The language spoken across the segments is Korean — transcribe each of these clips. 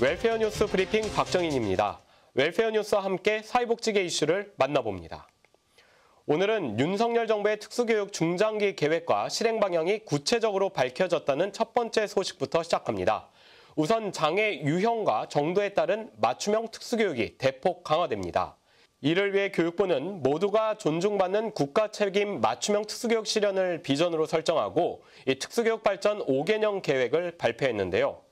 웰페어 뉴스 브리핑 박정인입니다. 웰페어 뉴스와 함께 사회복지계 이슈를 만나봅니다. 오늘은 윤석열 정부의 특수교육 중장기 계획과 실행 방향이 구체적으로 밝혀졌다는 첫 번째 소식부터 시작합니다. 우선 장애 유형과 정도에 따른 맞춤형 특수교육이 대폭 강화됩니다. 이를 위해 교육부는 모두가 존중받는 국가 책임 맞춤형 특수교육 실현을 비전으로 설정하고 이 특수교육 발전 5개년 계획을 발표했는데요.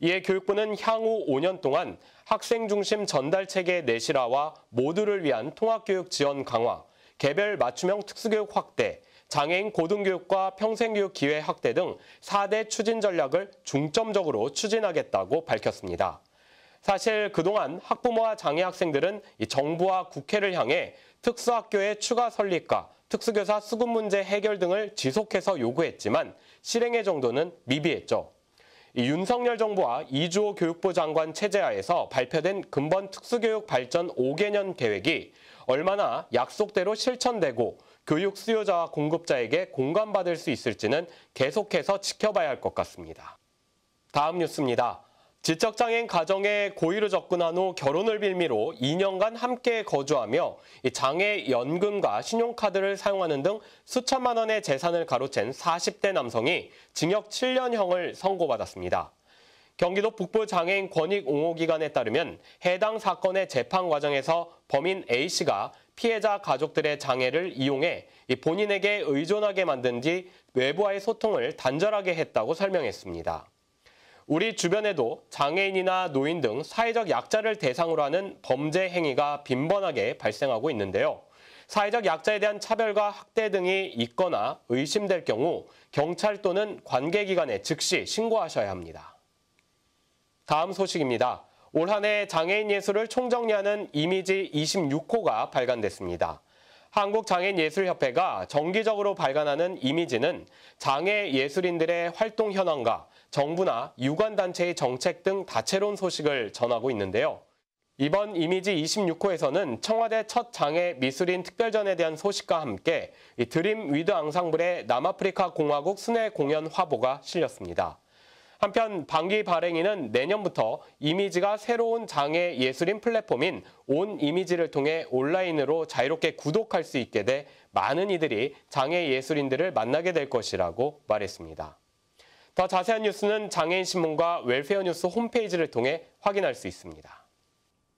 이에 교육부는 향후 5년 동안 학생 중심 전달 체계 내실화와 모두를 위한 통합교육 지원 강화, 개별 맞춤형 특수교육 확대, 장애인 고등교육과 평생교육 기회 확대 등 4대 추진 전략을 중점적으로 추진하겠다고 밝혔습니다. 사실 그동안 학부모와 장애 학생들은 정부와 국회를 향해 특수학교의 추가 설립과 특수교사 수급 문제 해결 등을 지속해서 요구했지만 실행의 정도는 미비했죠. 윤석열 정부와 이주호 교육부 장관 체제하에서 발표된 근본 특수교육 발전 5개년 계획이 얼마나 약속대로 실천되고 교육 수요자와 공급자에게 공감받을 수 있을지는 계속해서 지켜봐야 할 것 같습니다. 다음 뉴스입니다. 지적장애인 가정에 고의로 접근한 후 결혼을 빌미로 2년간 함께 거주하며 장애 연금과 신용카드를 사용하는 등 수천만 원의 재산을 가로챈 40대 남성이 징역 7년형을 선고받았습니다. 경기도 북부 장애인 권익 옹호기관에 따르면 해당 사건의 재판 과정에서 범인 A씨가 피해자 가족들의 장애를 이용해 본인에게 의존하게 만든 뒤 외부와의 소통을 단절하게 했다고 설명했습니다. 우리 주변에도 장애인이나 노인 등 사회적 약자를 대상으로 하는 범죄 행위가 빈번하게 발생하고 있는데요. 사회적 약자에 대한 차별과 학대 등이 있거나 의심될 경우 경찰 또는 관계기관에 즉시 신고하셔야 합니다. 다음 소식입니다. 올 한해 장애인 예술을 총정리하는 이미지 26호가 발간됐습니다. 한국장애인예술협회가 정기적으로 발간하는 이미지는 장애 예술인들의 활동 현황과 정부나 유관단체의 정책 등 다채로운 소식을 전하고 있는데요. 이번 이미지 26호에서는 청와대 첫 장애 미술인 특별전에 대한 소식과 함께 드림 위드 앙상블의 남아프리카 공화국 순회 공연 화보가 실렸습니다. 한편 방기 발행인은 내년부터 이미지가 새로운 장애 예술인 플랫폼인 온 이미지를 통해 온라인으로 자유롭게 구독할 수 있게 돼 많은 이들이 장애 예술인들을 만나게 될 것이라고 말했습니다. 더 자세한 뉴스는 장애인 신문과 웰페어 뉴스 홈페이지를 통해 확인할 수 있습니다.